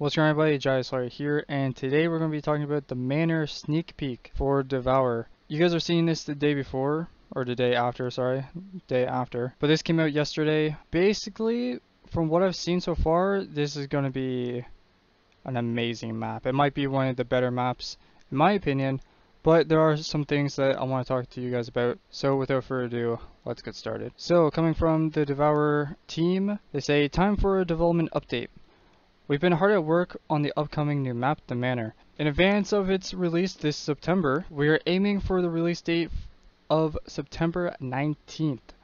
What's going on everybody, JediSlayer here, and today we're going to be talking about the Manor sneak peek for Devour. You guys are seeing this the day before, or the day after, sorry, day after. But this came out yesterday. Basically, from what I've seen so far, this is going to be an amazing map. It might be one of the better maps, in my opinion, but there are some things that I want to talk to you guys about. So without further ado, let's get started. So coming from the Devour team, they say time for a development update. We've been hard at work on the upcoming new map, The Manor. In advance of its release this September, we are aiming for the release date of September 19th.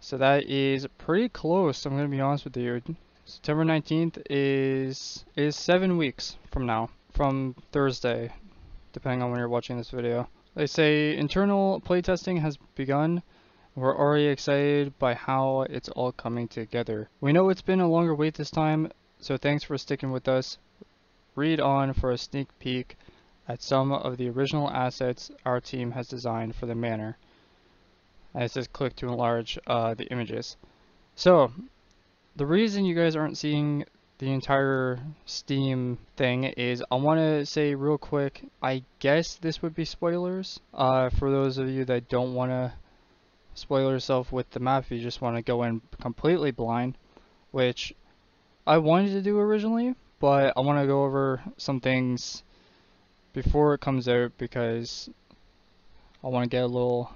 So that is pretty close, I'm going to be honest with you. September 19th is is 7 weeks from now, from Thursday, depending on when you're watching this video. They say internal playtesting has begun. We're already excited by how it's all coming together. We know it's been a longer wait this time, so thanks for sticking with us. Read on for a sneak peek at some of the original assets our team has designed for the manor. It says click to enlarge uh, the images. So, the reason you guys aren't seeing the entire Steam thing is I want to say real quick, I guess this would be spoilers. Uh, for those of you that don't want to spoil yourself with the map, you just want to go in completely blind, which I wanted to do originally, but I want to go over some things before it comes out because I want to get a little,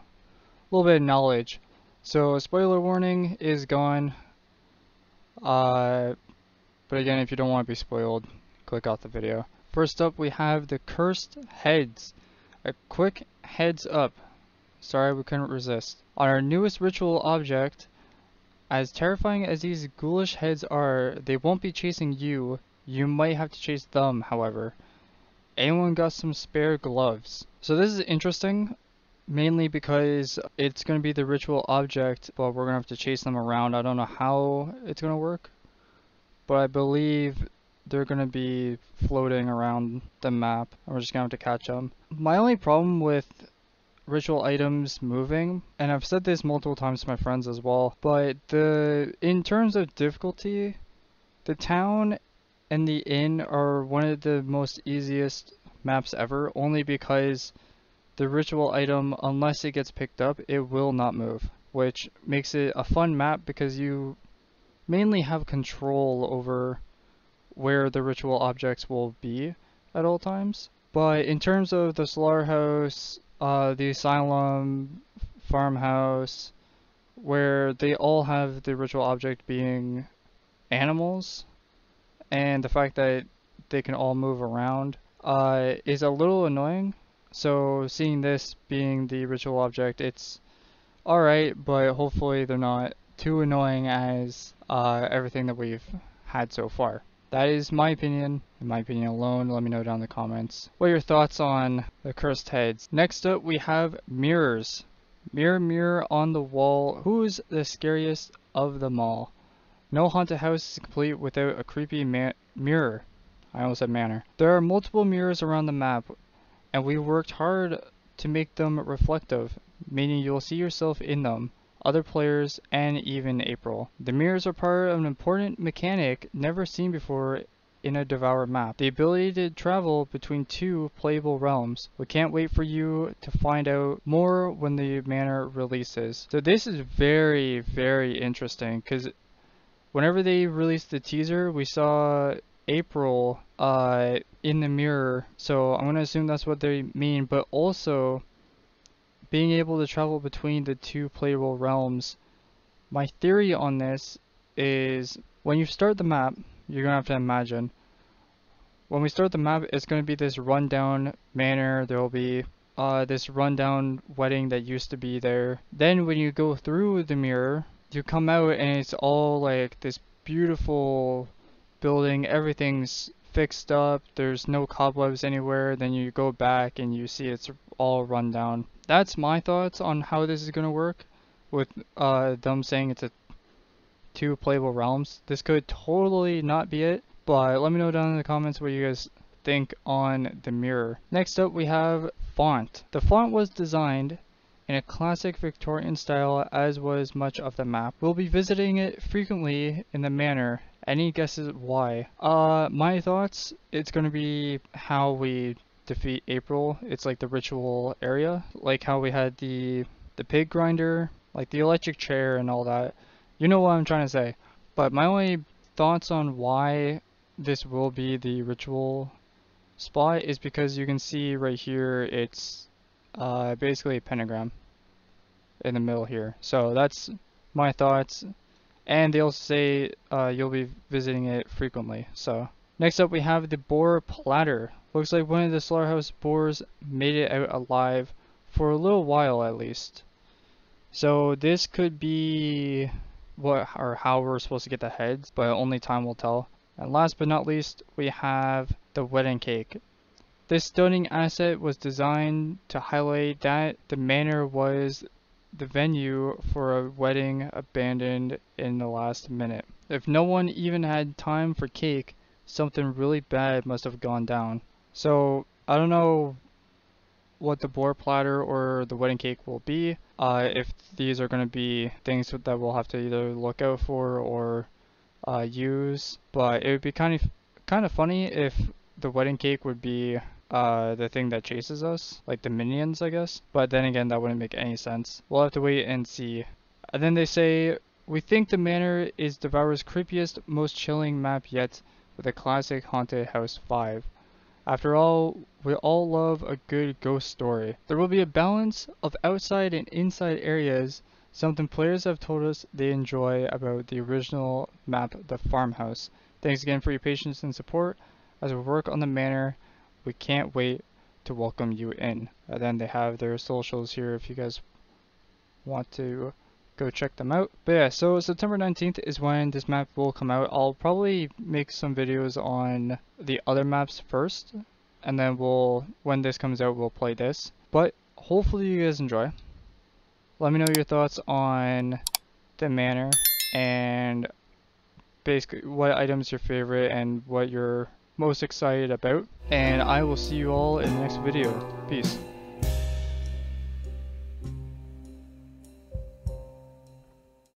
little bit of knowledge. So spoiler warning is gone. Uh, but again, if you don't want to be spoiled, click off the video. First up, we have the Cursed Heads. A quick heads up. Sorry, we couldn't resist. On our newest ritual object, as terrifying as these ghoulish heads are, they won't be chasing you. You might have to chase them, however. Anyone got some spare gloves? So this is interesting, mainly because it's going to be the ritual object, but we're going to have to chase them around. I don't know how it's going to work but I believe they're going to be floating around the map and we're just going to have to catch them. My only problem with ritual items moving, and I've said this multiple times to my friends as well, but the in terms of difficulty, the town and the inn are one of the most easiest maps ever, only because the ritual item, unless it gets picked up, it will not move, which makes it a fun map because you mainly have control over where the ritual objects will be at all times. But in terms of the slaughterhouse, uh, the asylum, farmhouse, where they all have the ritual object being animals, and the fact that they can all move around uh, is a little annoying. So seeing this being the ritual object, it's alright, but hopefully they're not too annoying as uh, everything that we've had so far. That is my opinion, in my opinion alone. Let me know down in the comments. What your thoughts on the cursed heads? Next up, we have mirrors. Mirror, mirror on the wall. Who's the scariest of them all? No haunted house is complete without a creepy mirror. I almost said manor. There are multiple mirrors around the map, and we worked hard to make them reflective, meaning you'll see yourself in them other players, and even April. The mirrors are part of an important mechanic never seen before in a Devour map. The ability to travel between two playable realms. We can't wait for you to find out more when the manor releases. So this is very, very interesting because whenever they released the teaser, we saw April uh, in the mirror. So I'm going to assume that's what they mean, but also being able to travel between the two playable realms. My theory on this is when you start the map, you're going to have to imagine. When we start the map, it's going to be this rundown manor. There will be uh, this rundown wedding that used to be there. Then when you go through the mirror, you come out and it's all like this beautiful building. Everything's fixed up. There's no cobwebs anywhere. Then you go back and you see it's all run down that's my thoughts on how this is going to work with uh, them saying it's a two playable realms. This could totally not be it, but let me know down in the comments what you guys think on the mirror. Next up we have font. The font was designed in a classic Victorian style as was much of the map. We'll be visiting it frequently in the manor Any guesses why? Uh, my thoughts, it's gonna be how we defeat April. It's like the ritual area, like how we had the the pig grinder, like the electric chair and all that. You know what I'm trying to say. But my only thoughts on why this will be the ritual spot is because you can see right here it's uh, basically a pentagram in the middle here. So that's my thoughts. And they'll say uh, you'll be visiting it frequently. So next up we have the boar platter. Looks like one of the slaughterhouse boars made it out alive for a little while at least. So this could be what or how we're supposed to get the heads, but only time will tell. And last but not least, we have the wedding cake. This stunning asset was designed to highlight that the manor was the venue for a wedding abandoned in the last minute. If no one even had time for cake, something really bad must have gone down. So, I don't know what the boar platter or the wedding cake will be. Uh, if these are going to be things that we'll have to either look out for or uh, use, but it would be kind of kind of funny if the wedding cake would be uh, the thing that chases us, like the minions, I guess. But then again, that wouldn't make any sense. We'll have to wait and see. And then they say, we think the manor is Devourer's creepiest, most chilling map yet, with a classic haunted house vibe. After all, we all love a good ghost story. There will be a balance of outside and inside areas, something players have told us they enjoy about the original map, The Farmhouse. Thanks again for your patience and support as we work on the manor we can't wait to welcome you in. And then they have their socials here if you guys want to go check them out. But yeah, so September 19th is when this map will come out. I'll probably make some videos on the other maps first, and then we'll, when this comes out, we'll play this. But hopefully you guys enjoy. Let me know your thoughts on the manor and basically what items your favorite and what you're most excited about. And I will see you all in the next video. Peace.